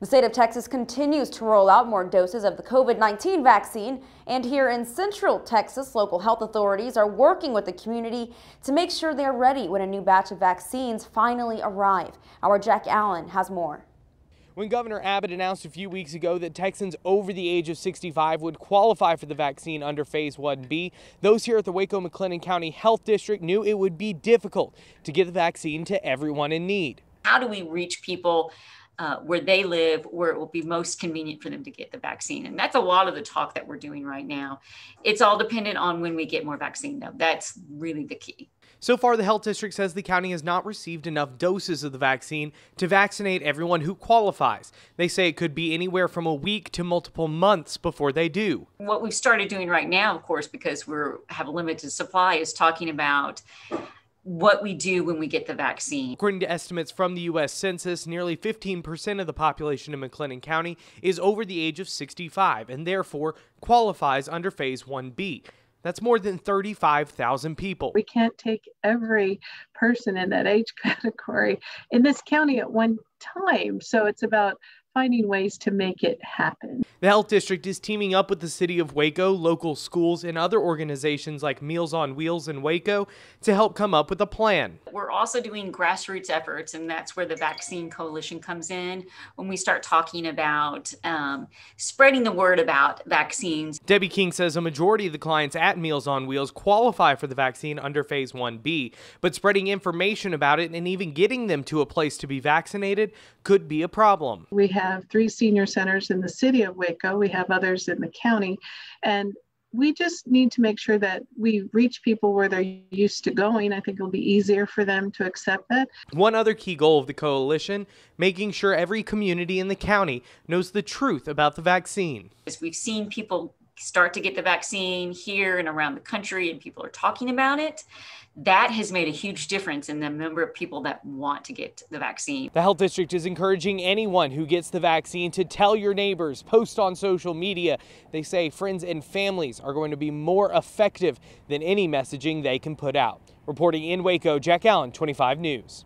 The state of Texas continues to roll out more doses of the COVID-19 vaccine, and here in Central Texas, local health authorities are working with the community to make sure they're ready when a new batch of vaccines finally arrive. Our Jack Allen has more. When Governor Abbott announced a few weeks ago that Texans over the age of 65 would qualify for the vaccine under Phase 1B, those here at the Waco McLennan County Health District knew it would be difficult to get the vaccine to everyone in need. How do we reach people uh, where they live, where it will be most convenient for them to get the vaccine. And that's a lot of the talk that we're doing right now. It's all dependent on when we get more vaccine, though. That's really the key. So far, the health district says the county has not received enough doses of the vaccine to vaccinate everyone who qualifies. They say it could be anywhere from a week to multiple months before they do. What we've started doing right now, of course, because we have a limited supply, is talking about what we do when we get the vaccine. According to estimates from the U.S. Census, nearly 15% of the population in McLennan County is over the age of 65 and therefore qualifies under Phase 1B. That's more than 35,000 people. We can't take every person in that age category in this county at one time. So it's about finding ways to make it happen. The health district is teaming up with the city of Waco, local schools, and other organizations like Meals on Wheels in Waco to help come up with a plan. We're also doing grassroots efforts, and that's where the Vaccine Coalition comes in when we start talking about um, spreading the word about vaccines. Debbie King says a majority of the clients at Meals on Wheels qualify for the vaccine under Phase 1B, but spreading information about it and even getting them to a place to be vaccinated could be a problem. We have have three senior centers in the city of Waco. We have others in the county. And we just need to make sure that we reach people where they're used to going. I think it'll be easier for them to accept that. One other key goal of the coalition making sure every community in the county knows the truth about the vaccine. As we've seen people start to get the vaccine here and around the country and people are talking about it, that has made a huge difference in the number of people that want to get the vaccine. The health district is encouraging anyone who gets the vaccine to tell your neighbors, post on social media. They say friends and families are going to be more effective than any messaging they can put out. Reporting in Waco, Jack Allen, 25 News.